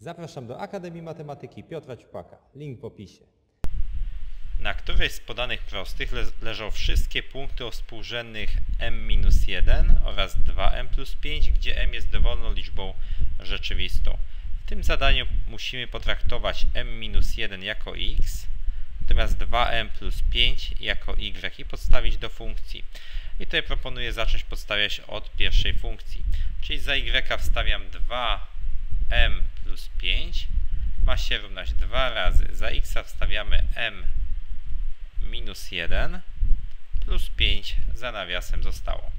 Zapraszam do Akademii Matematyki Piotra Ciupaka. Link w opisie. Na którejś z podanych prostych le leżą wszystkie punkty o współrzędnych m-1 oraz 2m plus 5, gdzie m jest dowolną liczbą rzeczywistą. W tym zadaniu musimy potraktować m-1 jako x, natomiast 2m plus 5 jako y i podstawić do funkcji. I tutaj proponuję zacząć podstawiać od pierwszej funkcji. Czyli za y wstawiam 2m plus 5 ma się równać 2 razy. Za x wstawiamy m minus 1 plus 5 za nawiasem zostało.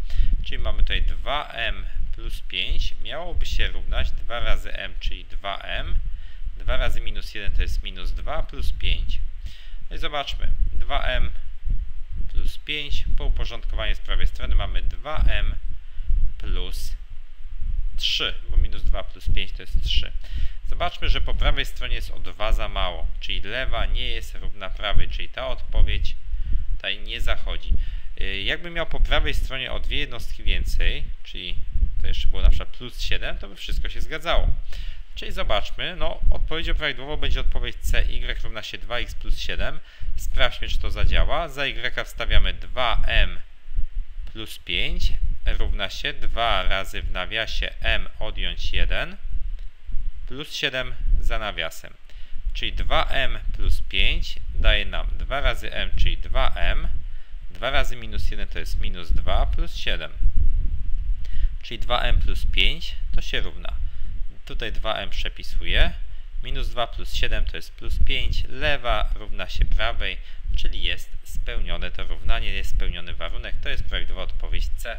Czyli mamy tutaj 2m plus 5 miałoby się równać 2 razy m, czyli 2m. 2 razy minus 1 to jest minus 2 plus 5. No i zobaczmy. 2m plus 5. Po uporządkowaniu z prawej strony mamy 2m plus 3, bo minus 2 plus 5 to jest 3. Zobaczmy, że po prawej stronie jest o 2 za mało, czyli lewa nie jest równa prawej, czyli ta odpowiedź tutaj nie zachodzi. Y, jakbym miał po prawej stronie o dwie jednostki więcej, czyli to jeszcze było na przykład plus 7, to by wszystko się zgadzało. Czyli zobaczmy, no odpowiedzią prawidłową będzie odpowiedź C, y równa się 2x plus 7. Sprawdźmy, czy to zadziała. Za y wstawiamy 2m plus 5 równa się 2 razy w nawiasie m odjąć 1 plus 7 za nawiasem. Czyli 2m plus 5 daje nam 2 razy m, czyli 2m. 2 razy minus 1 to jest minus 2 plus 7. Czyli 2m plus 5 to się równa. Tutaj 2m przepisuję. Minus 2 plus 7 to jest plus 5. Lewa równa się prawej, czyli jest spełnione to równanie, jest spełniony warunek. To jest prawidłowa odpowiedź C.